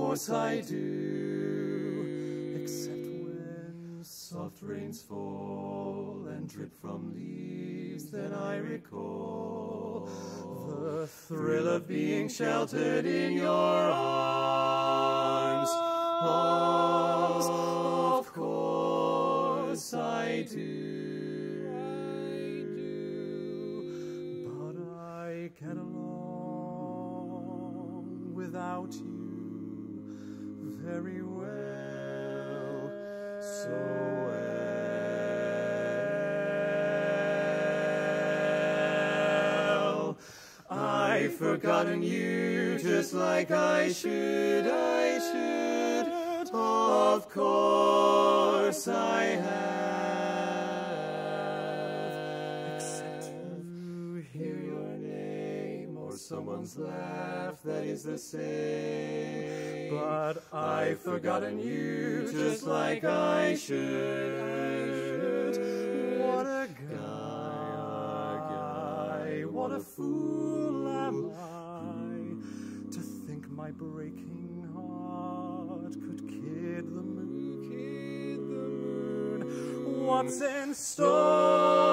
course I do. Except when soft rains fall and drip from leaves, then I recall the thrill of being sheltered in your arms. Of course I do. I do. But I get along without you very well. So well. I've forgotten you just like I should, I should. Of course I have. Someone's laugh, that is the same. But I've forgotten you just like I should. What a guy, what a fool am I to hmm. think my breaking heart could kid the moon, kid the moon. What's in store?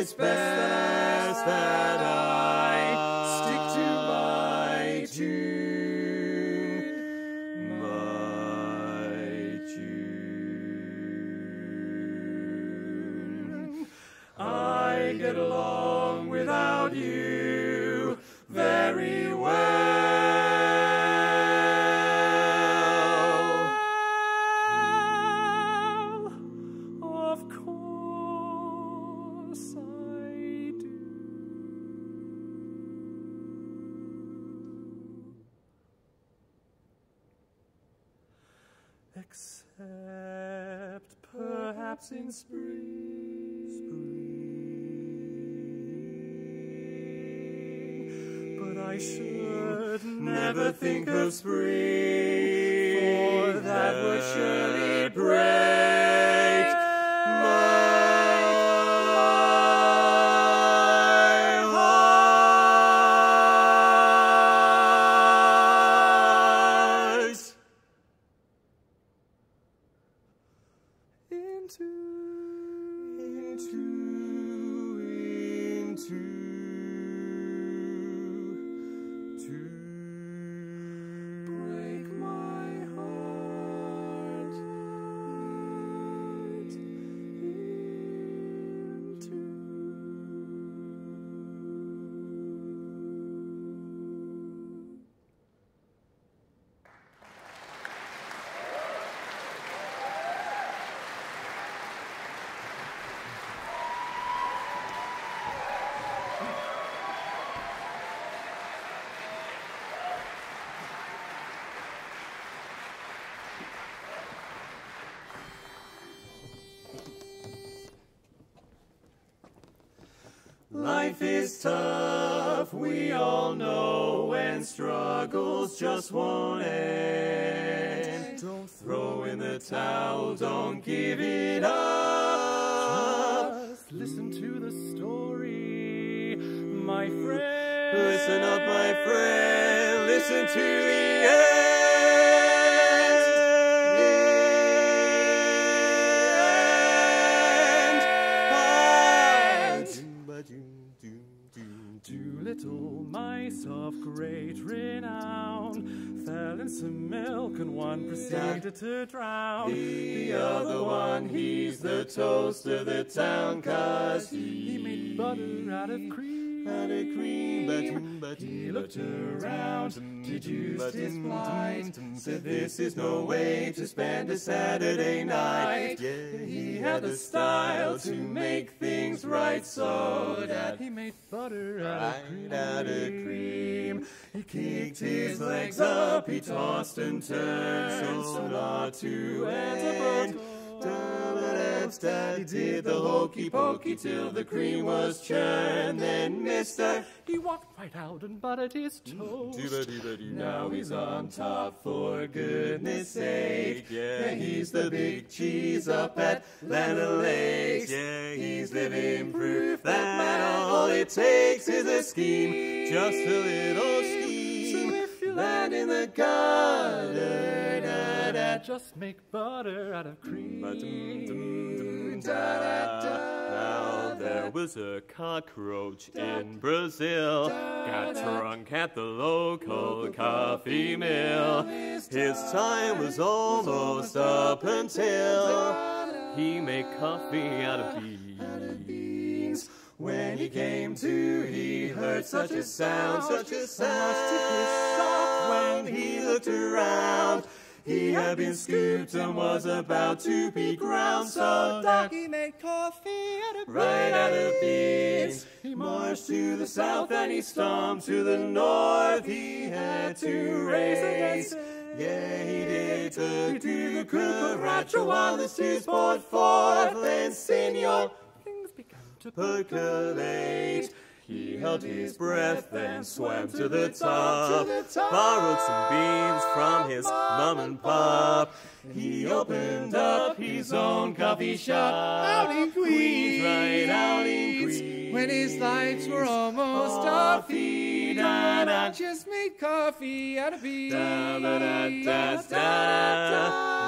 It's best that I stick to my tune, my tune. I get along Except perhaps in spring. But I should never think of spring, into, into, into, to Life is tough, we all know, and struggles just won't end. Don't throw in the towel, don't give it up. Just listen to the story, my friend. Listen up, my friend, listen to the Doolittle, mice of great renown, fell in some milk and one proceeded to drown. The other one, he's the toast of the town, cause he made butter out of cream. Out of cream, he looked around, deduced his plight, said this is no way to spend a Saturday night. He had the style to make things right, so that he made butter out of cream. Out of cream. He kicked his legs up, he tossed and turned, so not to end. He did the hokey pokey till the cream was churned. Then Mister, he walked right out and buttered his toast. Now he's on top for goodness sake. Yeah, he's the big cheese up at Land O'Lakes. Yeah, he's living proof that all it takes is a scheme, just a little scheme. So if you land in the da, just make butter out of mm, cream. Now there was a cockroach in Brazil, got drunk at the local coffee mill. His time was almost up until he made coffee out of beans. When he came to, he heard such a sound, such a sound. To stop when he looked around, he had been scooped and was about to be ground. So he made coffee out of right out of beans. He marched to the south and he stomped to the north. He had to race. Yeah, he did to do cucaracha while the steers poured forth. Then, senor, things began to percolate. He held his breath, and swam to the top. Borrowed some beans from his mom and pop. He opened up his own coffee shop out in Queens, right out in Queens. When his lights were almost off, he just made coffee out of beans.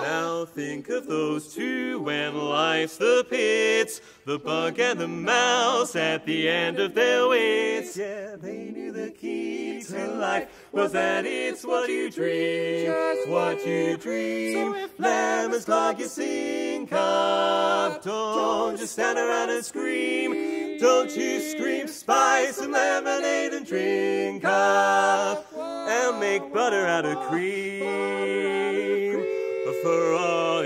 Now think of those two when life's the pits. The bug and the mouse at the end of their wits. Yeah, they knew the key to life was that it's what you dream, Just what you dream. So if Lemons clog your sink up. Don't just stand around and scream. Don't you scream, spice and lemonade and drink up and make butter out of cream. For all